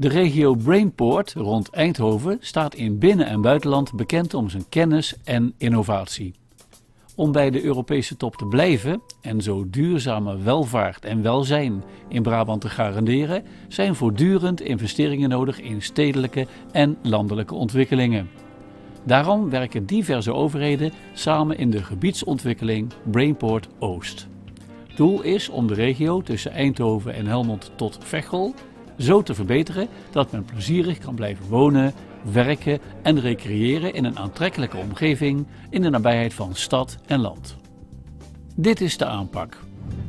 De regio Brainport rond Eindhoven staat in binnen- en buitenland bekend om zijn kennis en innovatie. Om bij de Europese top te blijven en zo duurzame welvaart en welzijn in Brabant te garanderen, zijn voortdurend investeringen nodig in stedelijke en landelijke ontwikkelingen. Daarom werken diverse overheden samen in de gebiedsontwikkeling Brainport Oost. Doel is om de regio tussen Eindhoven en Helmond tot Veghel zo te verbeteren dat men plezierig kan blijven wonen, werken en recreëren in een aantrekkelijke omgeving in de nabijheid van stad en land. Dit is de aanpak.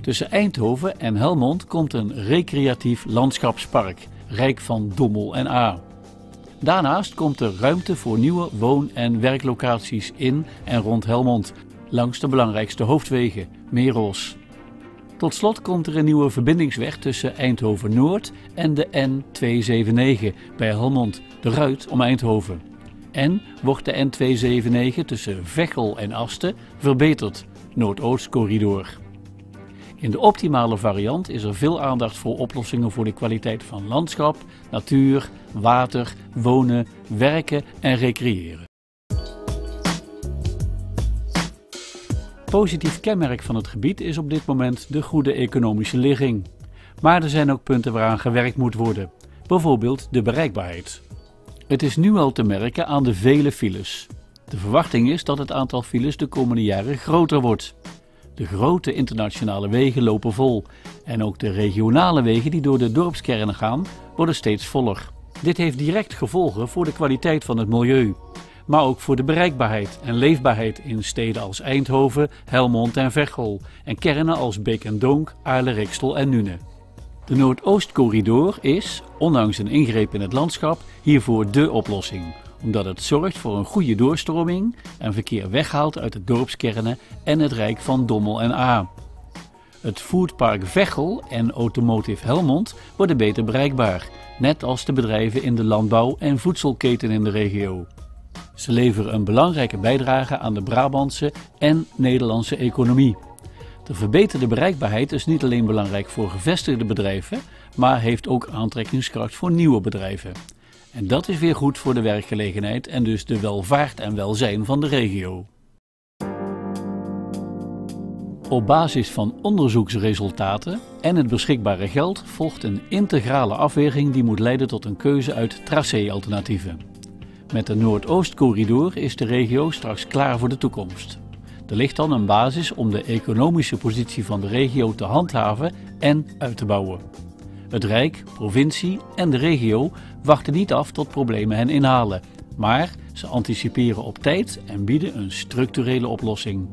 Tussen Eindhoven en Helmond komt een recreatief landschapspark, rijk van dommel en a. Daarnaast komt er ruimte voor nieuwe woon- en werklocaties in en rond Helmond, langs de belangrijkste hoofdwegen, Meros, tot slot komt er een nieuwe verbindingsweg tussen Eindhoven Noord en de N279 bij Helmond, de Ruit om Eindhoven. En wordt de N279 tussen Veghel en Asten verbeterd, Noordoostcorridor. In de optimale variant is er veel aandacht voor oplossingen voor de kwaliteit van landschap, natuur, water, wonen, werken en recreëren. Positief kenmerk van het gebied is op dit moment de goede economische ligging. Maar er zijn ook punten waaraan gewerkt moet worden, bijvoorbeeld de bereikbaarheid. Het is nu al te merken aan de vele files. De verwachting is dat het aantal files de komende jaren groter wordt. De grote internationale wegen lopen vol en ook de regionale wegen die door de dorpskernen gaan worden steeds voller. Dit heeft direct gevolgen voor de kwaliteit van het milieu maar ook voor de bereikbaarheid en leefbaarheid in steden als Eindhoven, Helmond en Veghel en kernen als Beek en Donk, Aarle-Riksel en Nune. De Noordoostcorridor is, ondanks een ingreep in het landschap, hiervoor dé oplossing, omdat het zorgt voor een goede doorstroming en verkeer weghaalt uit de dorpskernen en het rijk van Dommel en A. Het foodpark Veghel en Automotive Helmond worden beter bereikbaar, net als de bedrijven in de landbouw en voedselketen in de regio. Ze leveren een belangrijke bijdrage aan de Brabantse en Nederlandse economie. De verbeterde bereikbaarheid is niet alleen belangrijk voor gevestigde bedrijven, maar heeft ook aantrekkingskracht voor nieuwe bedrijven. En dat is weer goed voor de werkgelegenheid en dus de welvaart en welzijn van de regio. Op basis van onderzoeksresultaten en het beschikbare geld volgt een integrale afweging die moet leiden tot een keuze uit tracé-alternatieven. Met de Noordoostcorridor is de regio straks klaar voor de toekomst. Er ligt dan een basis om de economische positie van de regio te handhaven en uit te bouwen. Het Rijk, provincie en de regio wachten niet af tot problemen hen inhalen, maar ze anticiperen op tijd en bieden een structurele oplossing.